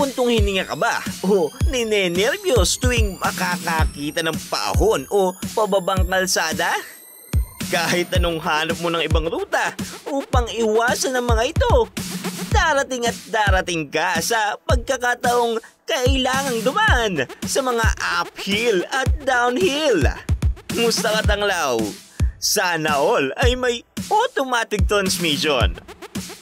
Nabubuntong hininga ka ba? O ninenervyos tuwing makakakita ng paahon o pababang kalsada? Kahit anong hanap mo ng ibang ruta upang iwasan ang mga ito, darating at darating ka sa pagkakataong kailangang duman sa mga uphill at downhill. Musta ka tanglaw? Sana all ay may automatic transmission.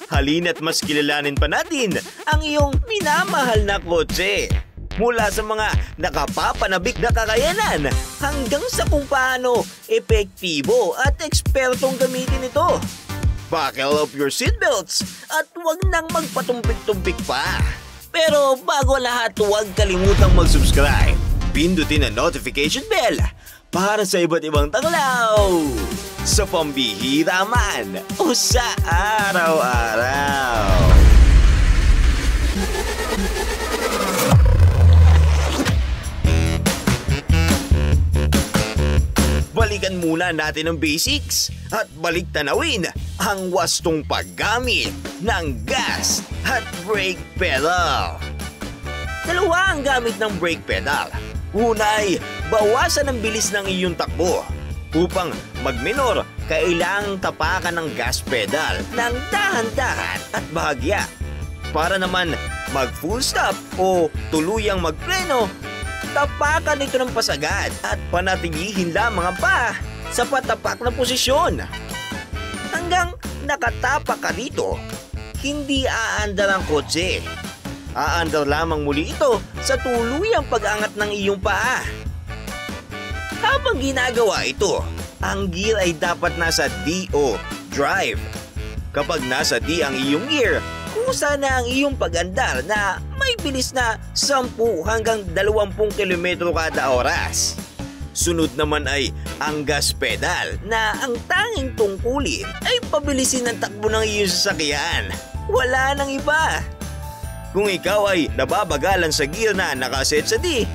Halina't mas kilalanin pa natin ang iyong minamahal na kotse. Mula sa mga nakapapanabik na kakayanan hanggang sa kung paano epektibo at ekspertong gamitin ito. Buckle up your seatbelts at huwag nang magpatumpik-tumpik pa. Pero bago lahat huwag kalimutang mag-subscribe. Pindutin ang notification bell para sa iba't ibang tanglaw. Sa pambihira man o sa araw-araw. Balikan muna natin ang basics at balik tanawin ang wastong paggamit ng gas at brake pedal. Dalawa ang gamit ng brake pedal. Una ay bawasan ang bilis ng iyong takbo. Upang magminor, kailangang tapakan ng gas pedal ng dahan-dahan at bahagya. Para naman mag full stop o tuluyang magpreno, tapakan ito ng pasagad at panatilihin lamang ang paa sa patapak na posisyon. Hanggang nakatapak ka dito, hindi aandar ang kotse. Aandar lamang muli ito sa tuluyang pag-angat ng iyong paa. Habang ginagawa ito, ang gear ay dapat nasa D o drive. Kapag nasa D ang iyong gear, kusa na ang iyong pag-andar na may bilis na 10 hanggang 20 km kada oras. Sunod naman ay ang gas pedal na ang tanging tungkulin ay pabilisin ang takbo ng iyong sasakyan. Wala nang iba. Kung ikaw ay nababagalan sa gear na nakaset sa D,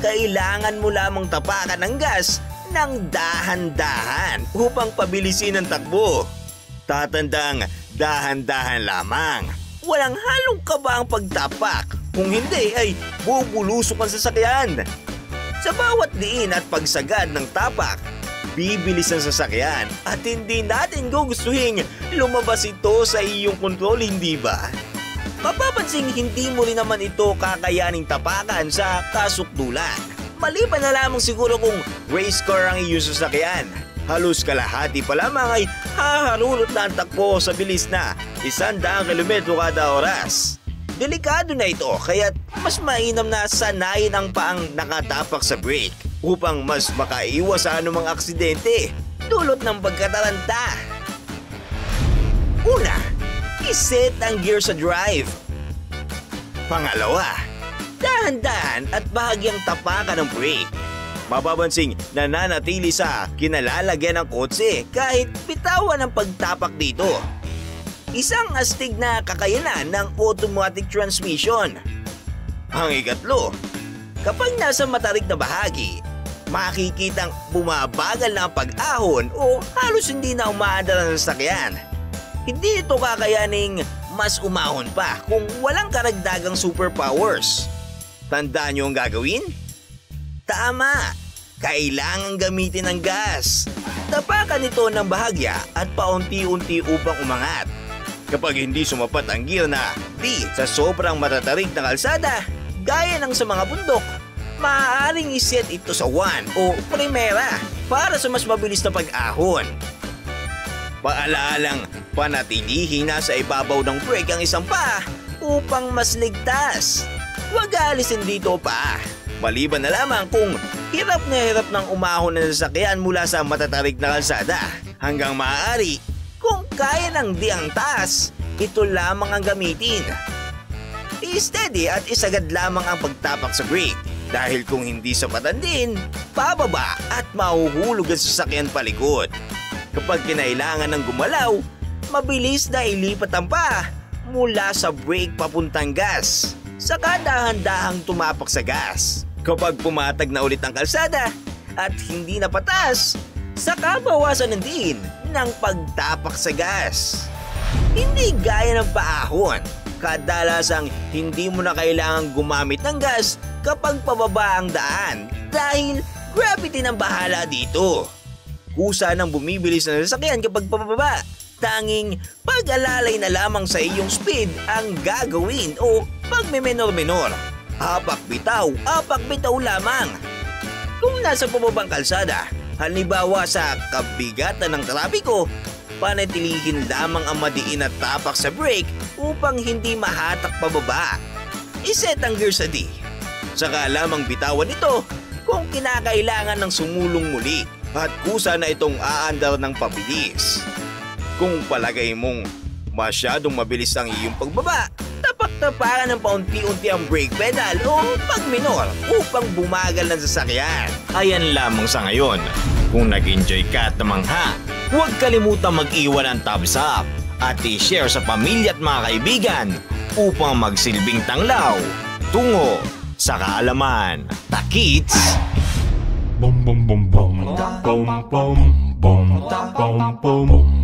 kailangan mo lamang tapakan ng gas ng dahan-dahan upang pabilisin ang takbo. Tatandang dahan-dahan lamang. Walang halong kaba ang pagtapak. Kung hindi ay bubulusok ang sasakyan. Sa bawat diin at pagsagad ng tapak, bibilis ang sasakyan at hindi natin gugustuhin lumabas ito sa iyong kontrol, hindi ba? Mapapansing hindi mo rin naman ito kakayaning tapakan sa kasukdulan. Maliban na lamang siguro kung race car ang iyong sasakyan. Halos kalahati pa lamang ay haharulot na ang takbo sa bilis na 100 km kada oras. Delikado na ito kaya mas mainam na sanayin ang paang nakatapak sa brake upang mas makaiwas sa anumang aksidente dulot ng pagkataranta. Una, iset ang gear sa drive. Pangalawa, dahan-dahan at bahagyang tapakan ng brake. Mapapansing nananatili sa kinalalagyan ng kotse kahit bitawan ang pagtapak dito. Isang astig na kakayanan ng automatic transmission. Ang ikatlo, kapag nasa matarik na bahagi, makikitang bumabagal na ang pag-ahon o halos hindi na umaandar ang sasakyan. Hindi ito kakayaning mas umahon pa kung walang karagdagang superpowers. Tandaan niyo ang gagawin? Tama! Kailangan gamitin ng gas. Tapakan ito ng bahagya at paunti-unti upang umangat. Kapag hindi sumapat ang gear na D sa sobrang matatarik na kalsada, gaya ng sa mga bundok, maaaring iset ito sa 1 o primera para sa mas mabilis na pag-ahon. Paalalang panatilihin na sa ibabaw ng brake ang isang pa upang mas ligtas. Huwag alisin dito pa. Maliban na lamang kung hirap na hirap ng umahon na sasakyan mula sa matatarik na kalsada hanggang maaari kung kaya ng di ang taas, ito lamang ang gamitin. I-steady at isagad lamang ang pagtapak sa brake dahil kung hindi sapatan din, pababa at mahuhulog ang sasakyan palikod. Kapag kinailangan ng gumalaw, mabilis na ilipat ang pa mula sa brake papuntang gas. Saka dahan-dahang tumapak sa gas. Kapag pumatag na ulit ang kalsada at hindi na patas, saka bawasan ng din ng pagtapak sa gas. Hindi gaya ng paahon. kadalasang hindi mo na kailangang gumamit ng gas kapag pababa ang daan dahil gravity ng bahala dito. Kusa nang bumibilis na sasakyan kapag pababa. Tanging pag-alalay na lamang sa iyong speed ang gagawin o pagme-menor-menor. Apak bitaw, apak bitaw lamang. Kung nasa pababang kalsada, halimbawa sa kabigatan ng trapiko, panatilihin lamang ang madiin at tapak sa brake upang hindi mahatak pababa. Iset ang gear sa D. Saka lamang bitawan ito kung kinakailangan ng sumulong muli at kusa na itong aandar ng pabilis. Kung palagay mong masyadong mabilis ang iyong pagbaba, tapak-tapakan ng paunti-unti ang brake pedal o pagminor upang bumagal ng sasakyan. Ayan lamang sa ngayon. Kung nag-enjoy ka at namangha, huwag kalimutan mag-iwan ng thumbs up at i-share sa pamilya at mga kaibigan upang magsilbing tanglaw tungo sa kaalaman. Takits! Bum bum bum bum bum bum bum bum bum bum bum bum bum